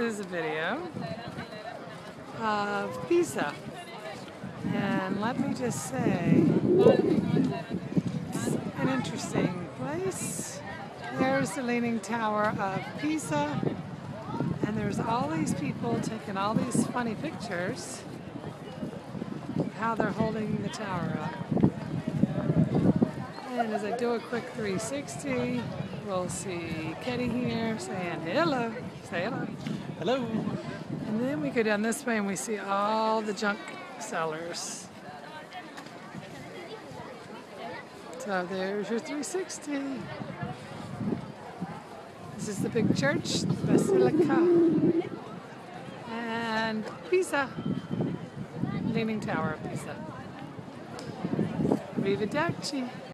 is a video of Pisa. And let me just say, it's an interesting place. There's the Leaning Tower of Pisa. And there's all these people taking all these funny pictures of how they're holding the tower up. And as I do a quick 360, we'll see Keddy here saying hello. Say hello. Hello. And then we go down this way and we see all the junk sellers. So there's your 360. This is the big church, the Basilica, and Pisa, Leaning Tower of Pisa. Arrivederci.